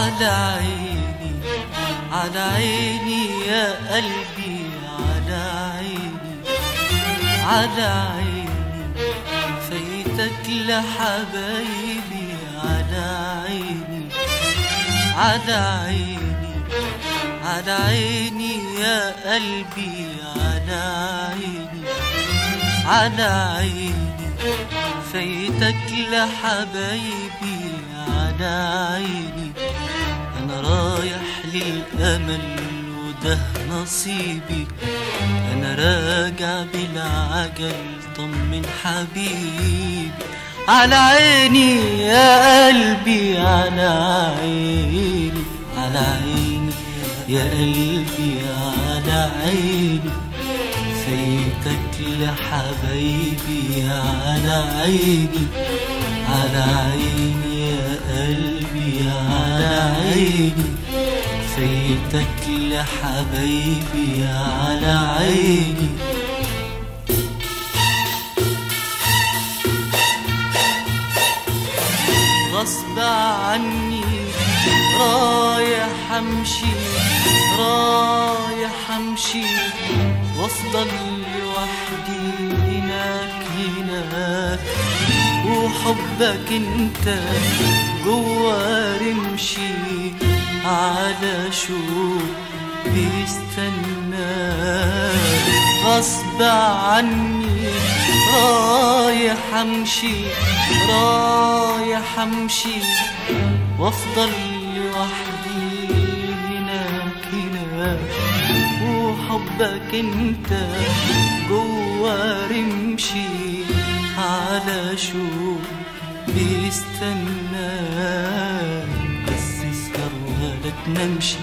على عيني على عيني يا قلبي على عيني على عيني. فايتك لحبايبي على عيني على عيني على عيني يا قلبي على عيني على عيني. فايتك لحبايبي على عيني أنا رايح للأمل وده نصيبي. أنا راجع بالعجل طمن حبيبي. على عيني يا قلبي على عيني على عيني يا قلبي على عيني. فايتك لحبايبي على عيني على عيني. قلبي على عيني فايتك لحبايبي على عيني غصب عني رايح أمشي رايح أمشي وأفضل لوحدي هناك هناك. وحبك انت رمشي على شوق بيستنى. غصب عني رايح أمشي رايح أمشي وأفضل لوحدي هناك هناك. وحبك أنت جوا رمشي على بس اسهر تنامش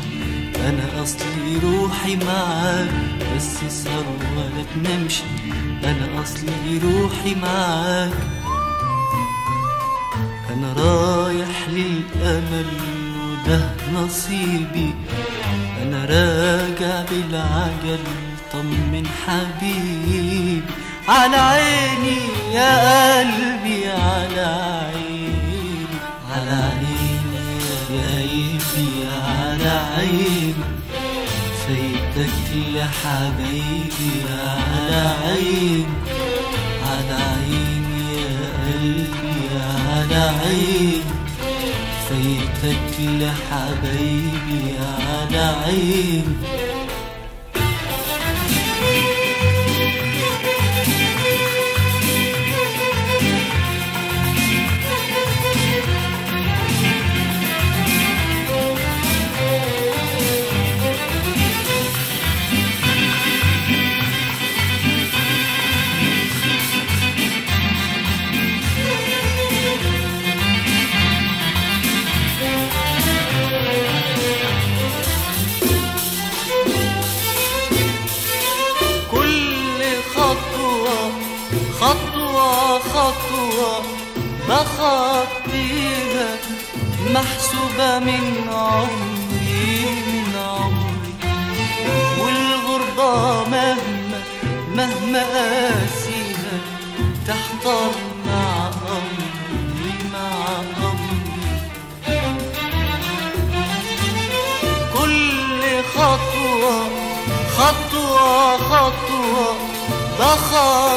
أنا أصلي روحي معاك بس اسهر ولا تنامش أنا أصلي روحي معاك أنا رايح للأمل وده نصيبي. أنا راجع بالعجل طمن حبيبي. على عيني يا قلبي على عيني على عيني. عيني فايتك لحبايبي على عيني على عيني يا قلبي على عيني فايتك لحبايبي على عيني خطوة خطوة بخطيها محسوبة من عمري من عمري. والغربة مهما مهما قاسيها تحتار مع أمري مع أمري. كل خطوة خطوة خطوة بخطيها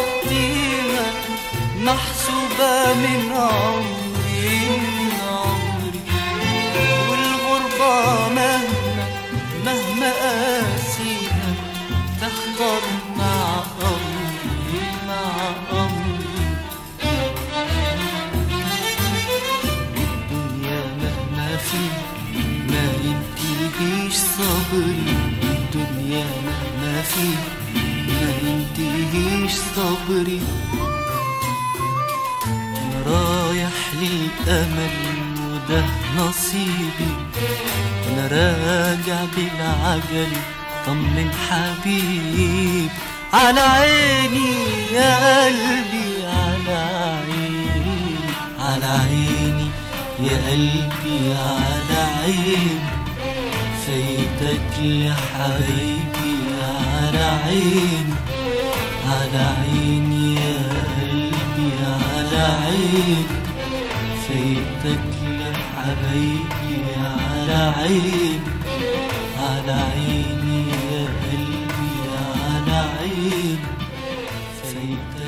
من عمري من عمري. والغربة مهما مهما قاسيها تختار مع أمري مع أمري الدنيا مهما فيه ما ينتهيش صبري. الدنيا مهما فيه ما ينتهيش صبري. أنا رايح للأمل ده نصيبي وأنا راجع بالعجل طمن حبيب. على عيني يا قلبي على عيني على عيني يا قلبي على عيني. فايتك يا حبيبي على عيني على عيني يا قلبي على عيني. سيبتك لحبيبي على عيني على عيني يا قلبي على عيني. سيبتك